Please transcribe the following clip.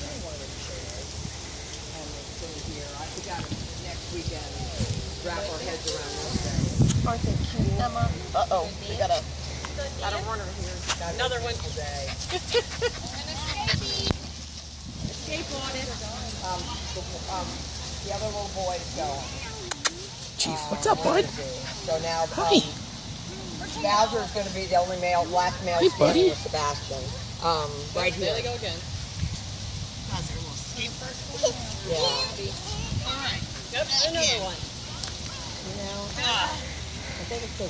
I've been in one of those chairs, and it's here. I, we got next weekend. Wrap our heads around those things. Aren't they cute, Emma? Uh-oh, we got a, Got a runner here. Got Another one. Today. Escape on it. Um, the, um, the other little boy is going. Chief, Um, what's up, bud? So now, Hi. um, is going to be the only male, last male Hey, standing buddy. with Sebastian. Um, right here. There they go again. Yeah. Alright. Yep, another one. You know, I think it's the